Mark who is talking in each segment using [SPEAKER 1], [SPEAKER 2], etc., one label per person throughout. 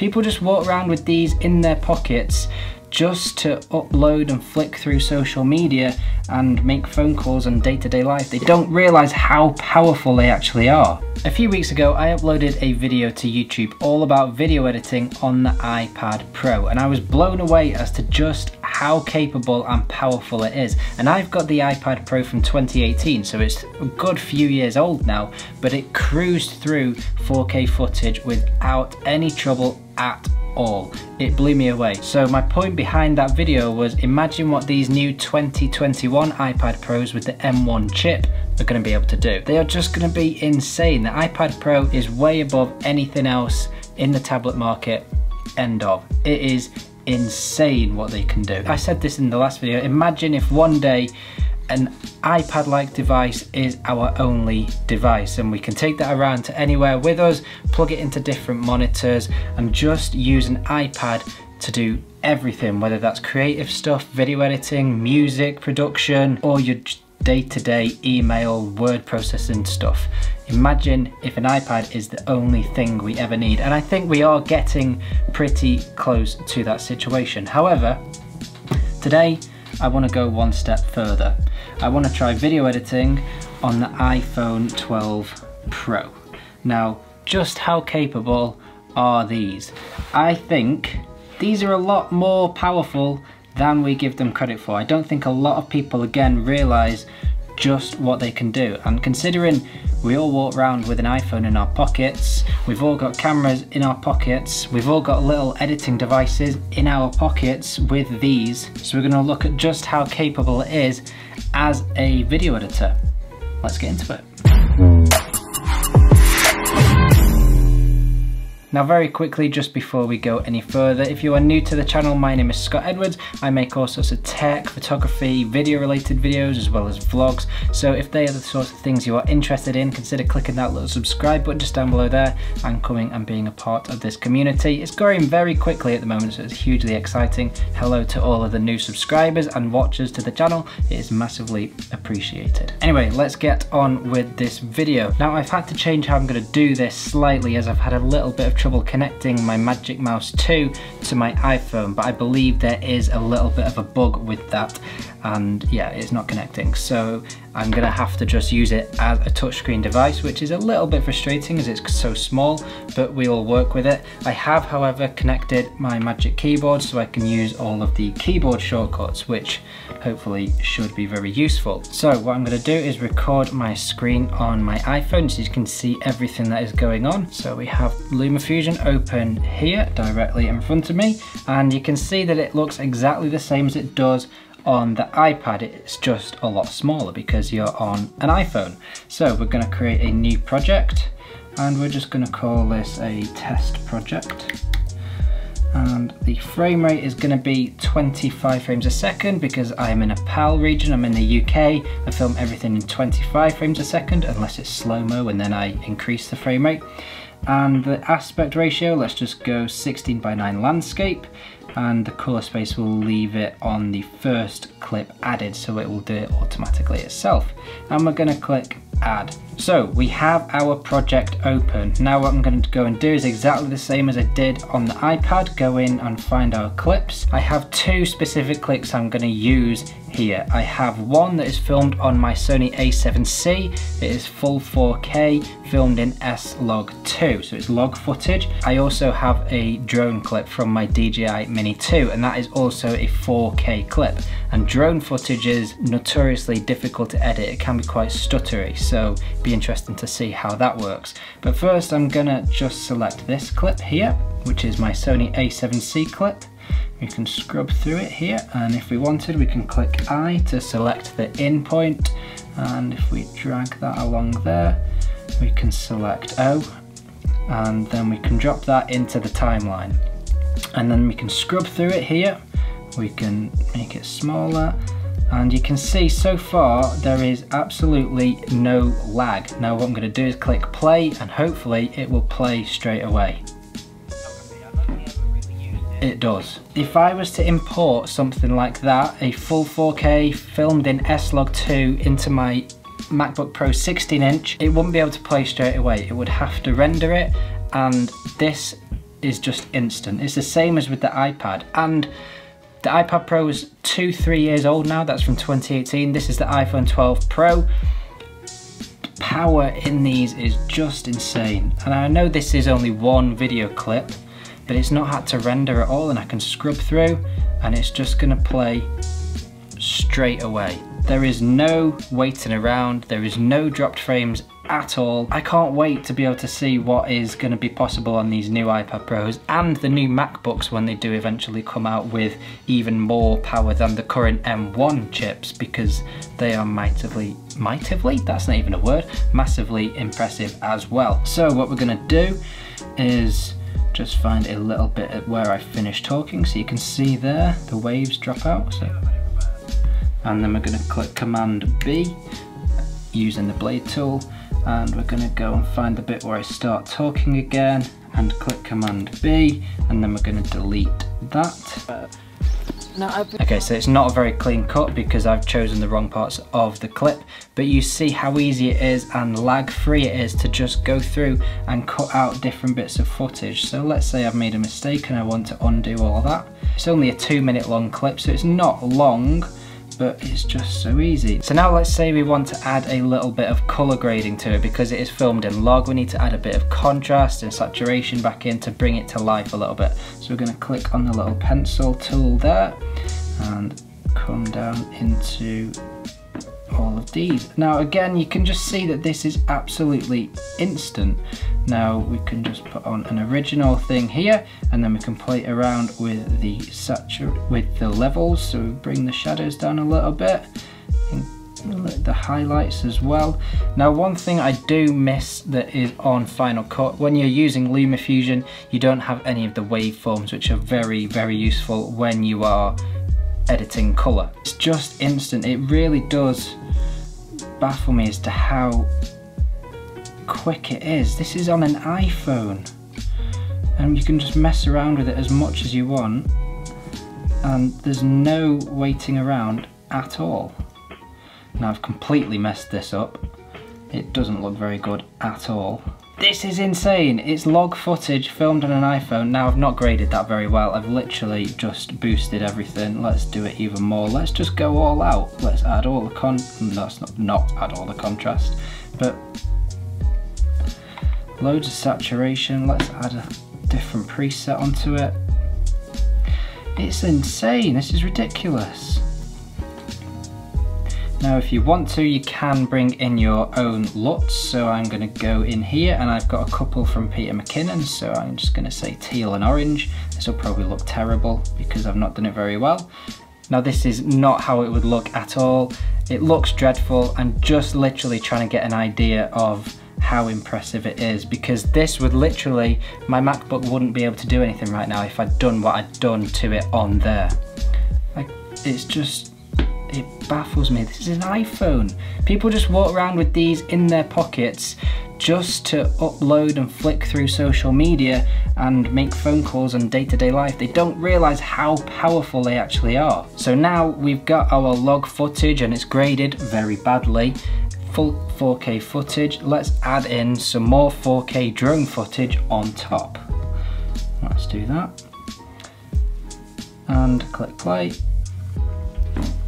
[SPEAKER 1] People just walk around with these in their pockets just to upload and flick through social media and make phone calls and day-to-day -day life. They don't realize how powerful they actually are. A few weeks ago, I uploaded a video to YouTube all about video editing on the iPad Pro, and I was blown away as to just how capable and powerful it is. And I've got the iPad Pro from 2018, so it's a good few years old now, but it cruised through 4K footage without any trouble at all. It blew me away. So my point behind that video was imagine what these new 2021 iPad Pros with the M1 chip are going to be able to do. They are just going to be insane. The iPad Pro is way above anything else in the tablet market. End of. It is insane what they can do. I said this in the last video. Imagine if one day an iPad-like device is our only device and we can take that around to anywhere with us, plug it into different monitors and just use an iPad to do everything, whether that's creative stuff, video editing, music production, or your day-to-day -day email, word processing stuff. Imagine if an iPad is the only thing we ever need. And I think we are getting pretty close to that situation. However, today I want to go one step further. I want to try video editing on the iPhone 12 Pro. Now, just how capable are these? I think these are a lot more powerful than we give them credit for. I don't think a lot of people, again, realise just what they can do. And considering we all walk around with an iPhone in our pockets, we've all got cameras in our pockets, we've all got little editing devices in our pockets with these. So we're gonna look at just how capable it is as a video editor. Let's get into it. Now very quickly, just before we go any further, if you are new to the channel, my name is Scott Edwards. I make all sorts of tech, photography, video related videos, as well as vlogs. So if they are the sorts of things you are interested in, consider clicking that little subscribe button just down below there and coming and being a part of this community. It's growing very quickly at the moment, so it's hugely exciting. Hello to all of the new subscribers and watchers to the channel. It is massively appreciated. Anyway, let's get on with this video. Now I've had to change how I'm gonna do this slightly as I've had a little bit of trouble connecting my Magic Mouse 2 to my iPhone, but I believe there is a little bit of a bug with that and yeah, it's not connecting. So I'm gonna have to just use it as a touchscreen device, which is a little bit frustrating as it's so small, but we'll work with it. I have, however, connected my Magic Keyboard so I can use all of the keyboard shortcuts, which hopefully should be very useful. So what I'm gonna do is record my screen on my iPhone so you can see everything that is going on. So we have LumaFusion open here directly in front of me, and you can see that it looks exactly the same as it does on the iPad it's just a lot smaller because you're on an iPhone. So we're going to create a new project and we're just going to call this a test project and the frame rate is going to be 25 frames a second because I'm in a PAL region, I'm in the UK, I film everything in 25 frames a second unless it's slow-mo and then I increase the frame rate. And the aspect ratio, let's just go 16 by 9 landscape and the color space will leave it on the first clip added so it will do it automatically itself. And we're going to click add. So we have our project open. Now what I'm going to go and do is exactly the same as I did on the iPad. Go in and find our clips. I have two specific clips I'm going to use here. I have one that is filmed on my Sony a7C. It is full 4K, filmed in S-Log2, so it's log footage. I also have a drone clip from my DJI Mini 2, and that is also a 4K clip. And drone footage is notoriously difficult to edit. It can be quite stuttery, so be interesting to see how that works. But first I'm gonna just select this clip here, which is my Sony a7C clip. We can scrub through it here and if we wanted we can click I to select the in point and if we drag that along there we can select O and then we can drop that into the timeline and then we can scrub through it here we can make it smaller and you can see so far there is absolutely no lag. Now what I'm going to do is click play and hopefully it will play straight away. It does. If I was to import something like that, a full 4K filmed in S-Log2 into my MacBook Pro 16 inch, it wouldn't be able to play straight away. It would have to render it and this is just instant. It's the same as with the iPad. And the iPad Pro is two, three years old now. That's from 2018. This is the iPhone 12 Pro. Power in these is just insane. And I know this is only one video clip, but it's not had to render at all and I can scrub through and it's just gonna play straight away. There is no waiting around, there is no dropped frames at all. I can't wait to be able to see what is going to be possible on these new iPad Pros and the new MacBooks when they do eventually come out with even more power than the current M1 chips because they are mightily, mightily? That's not even a word, massively impressive as well. So what we're going to do is just find a little bit where I finished talking so you can see there the waves drop out. So and then we're going to click Command B using the blade tool and we're going to go and find the bit where I start talking again and click Command B and then we're going to delete that. Okay, so it's not a very clean cut because I've chosen the wrong parts of the clip, but you see how easy it is and lag free it is to just go through and cut out different bits of footage. So let's say I've made a mistake and I want to undo all that. It's only a two minute long clip, so it's not long, but it's just so easy. So now let's say we want to add a little bit of color grading to it because it is filmed in log. We need to add a bit of contrast and saturation back in to bring it to life a little bit. So we're gonna click on the little pencil tool there and come down into all of these. Now again, you can just see that this is absolutely instant. Now we can just put on an original thing here and then we can play around with the with the levels. So bring the shadows down a little bit the highlights as well. Now one thing I do miss that is on Final Cut, when you're using LumaFusion you don't have any of the waveforms which are very very useful when you are editing colour. It's just instant, it really does baffle me as to how quick it is. This is on an iPhone and you can just mess around with it as much as you want and there's no waiting around at all. Now I've completely messed this up. It doesn't look very good at all. This is insane. It's log footage filmed on an iPhone. Now I've not graded that very well. I've literally just boosted everything. Let's do it even more. Let's just go all out. Let's add all the con, mm, no, let's not, not add all the contrast, but loads of saturation. Let's add a different preset onto it. It's insane. This is ridiculous. Now if you want to, you can bring in your own LUTs. So I'm gonna go in here and I've got a couple from Peter McKinnon. So I'm just gonna say teal and orange. This will probably look terrible because I've not done it very well. Now this is not how it would look at all. It looks dreadful. I'm just literally trying to get an idea of how impressive it is because this would literally, my MacBook wouldn't be able to do anything right now if I'd done what I'd done to it on there. Like, it's just it baffles me. This is an iPhone. People just walk around with these in their pockets just to upload and flick through social media and make phone calls on day-to-day -day life. They don't realize how powerful they actually are. So now we've got our log footage and it's graded very badly. Full 4K footage. Let's add in some more 4K drone footage on top. Let's do that. And click play.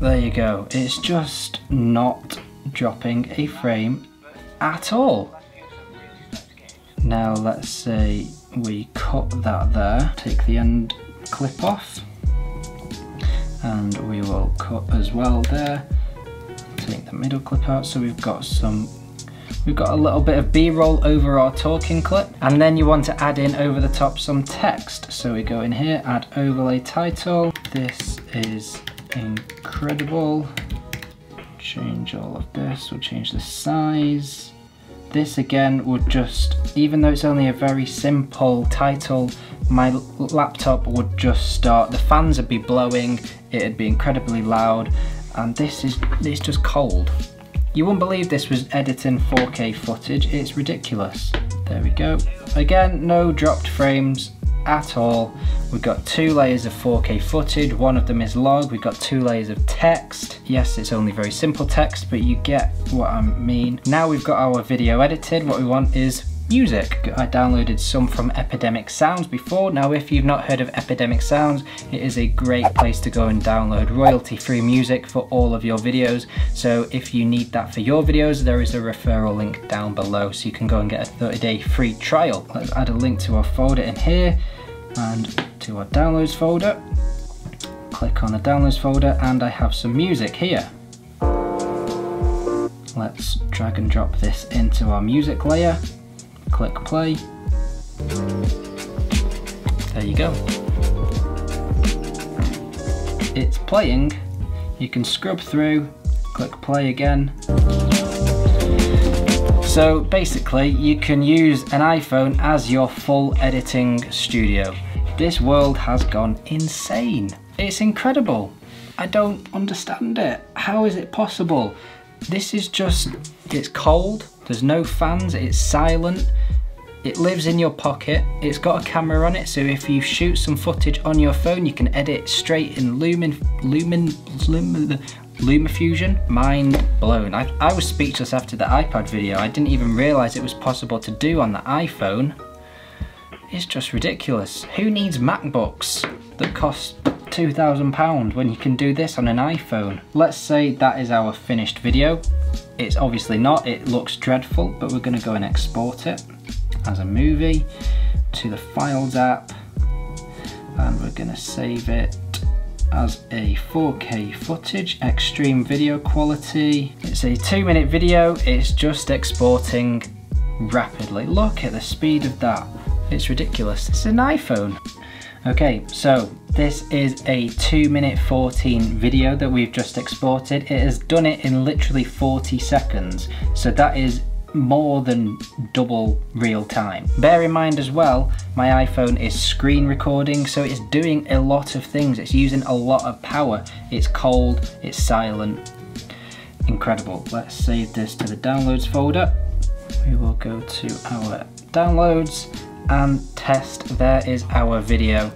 [SPEAKER 1] There you go. It's just not dropping a frame at all. Now let's say we cut that there, take the end clip off, and we will cut as well there, take the middle clip out so we've got some We've got a little bit of b-roll over our talking clip and then you want to add in over the top some text. So we go in here, add overlay title. This is incredible. Change all of this, we'll change the size. This again would just, even though it's only a very simple title, my laptop would just start, the fans would be blowing, it'd be incredibly loud, and this is, it's just cold. You wouldn't believe this was editing 4K footage, it's ridiculous. There we go. Again, no dropped frames, at all. We've got two layers of 4K footage, one of them is log, we've got two layers of text. Yes, it's only very simple text, but you get what I mean. Now we've got our video edited, what we want is music. I downloaded some from Epidemic Sounds before. Now if you've not heard of Epidemic Sounds, it is a great place to go and download royalty-free music for all of your videos. So if you need that for your videos, there is a referral link down below so you can go and get a 30-day free trial. Let's add a link to our folder in here and to our downloads folder. Click on the downloads folder and I have some music here. Let's drag and drop this into our music layer click play. There you go. It's playing. You can scrub through, click play again. So basically you can use an iPhone as your full editing studio. This world has gone insane. It's incredible. I don't understand it. How is it possible? This is just, it's cold, there's no fans, it's silent, it lives in your pocket, it's got a camera on it, so if you shoot some footage on your phone, you can edit straight in Lumen, Lumen, Lumen, LumaFusion. Mind blown. I, I was speechless after the iPad video. I didn't even realize it was possible to do on the iPhone. It's just ridiculous. Who needs MacBooks that cost £2,000 when you can do this on an iPhone? Let's say that is our finished video. It's obviously not, it looks dreadful, but we're gonna go and export it as a movie to the Files app and we're going to save it as a 4K footage, extreme video quality. It's a two minute video, it's just exporting rapidly. Look at the speed of that. It's ridiculous. It's an iPhone. Okay, so this is a 2 minute 14 video that we've just exported. It has done it in literally 40 seconds. So that is more than double real time. Bear in mind as well, my iPhone is screen recording, so it's doing a lot of things. It's using a lot of power. It's cold, it's silent, incredible. Let's save this to the downloads folder. We will go to our downloads and test. There is our video.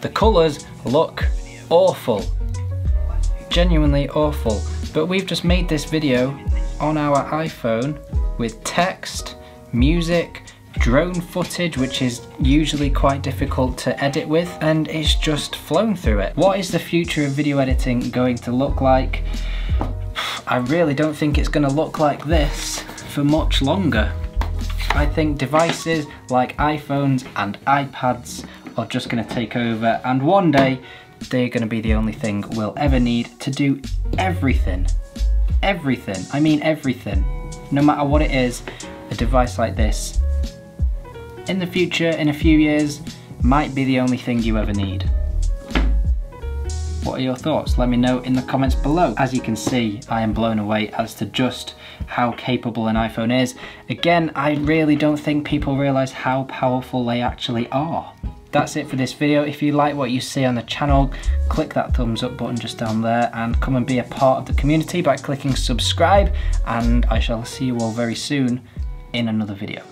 [SPEAKER 1] The colors look awful, genuinely awful. But we've just made this video on our iPhone with text, music, drone footage, which is usually quite difficult to edit with, and it's just flown through it. What is the future of video editing going to look like? I really don't think it's going to look like this for much longer. I think devices like iPhones and iPads are just going to take over and one day they're going to be the only thing we'll ever need to do everything everything. I mean everything. No matter what it is, a device like this, in the future, in a few years, might be the only thing you ever need. What are your thoughts? Let me know in the comments below. As you can see, I am blown away as to just how capable an iPhone is. Again, I really don't think people realize how powerful they actually are. That's it for this video. If you like what you see on the channel, click that thumbs up button just down there and come and be a part of the community by clicking subscribe and I shall see you all very soon in another video.